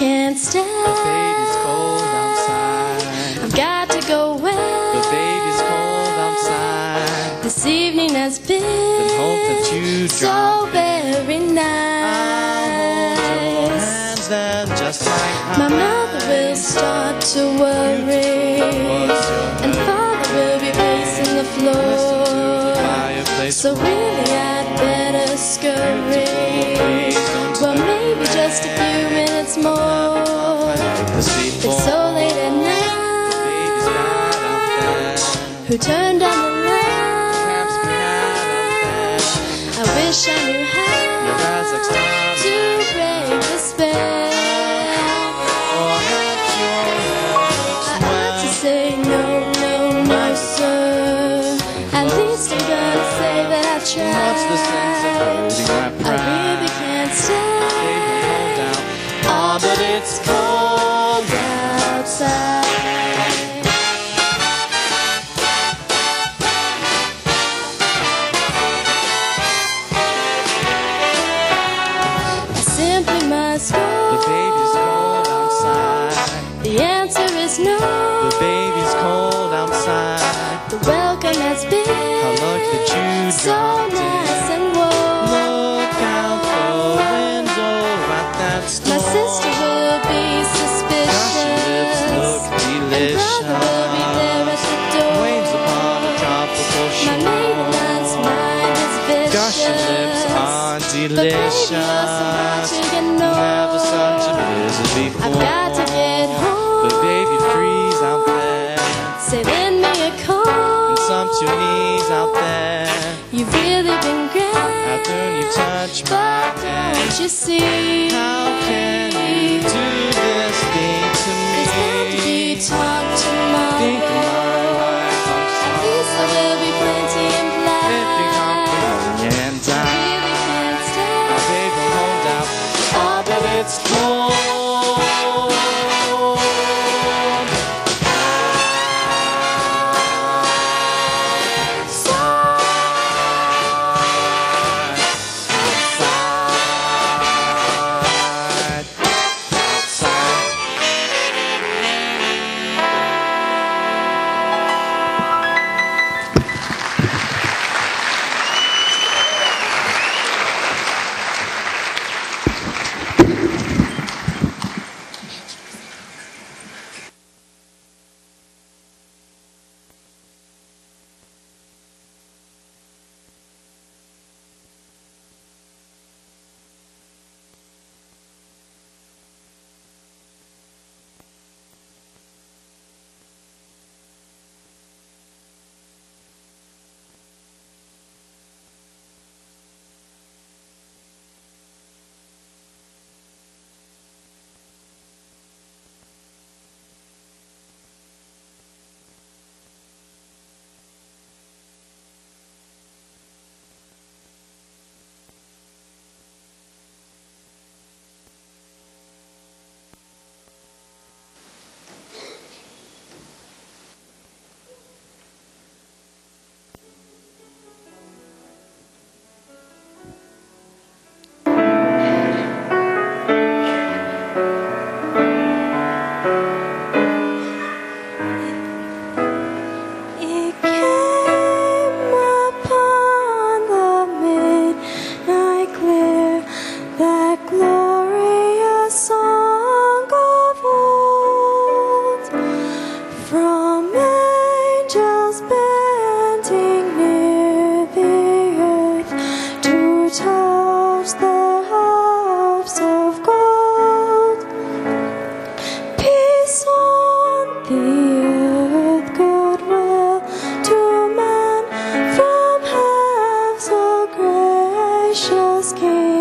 can't stand. The baby's cold outside. I've got to go away. The baby's cold outside. This evening has been the hope that so very nice. Then just like My mother will start to worry, and father will be pacing the floor. So really, I'd better scurry few more. It's so late at night. Who turned on the light? I wish I knew how to break the spell. No. The baby's cold outside. The welcome has How been lucky that you so dropped in. nice and warm. Look out the window at that storm. My sister will be Gosh, your lips look suspicious. And brother will be there at the door. Waves upon a tropical My shore. maintenance mind is vicious. Gosh, your lips are delicious. But baby, you're delicious. to ignore. Never such a blizzard before. I've got to touch don't you see? bending near the earth to touch the harps of gold. Peace on the earth, goodwill to men from heaven, gracious King.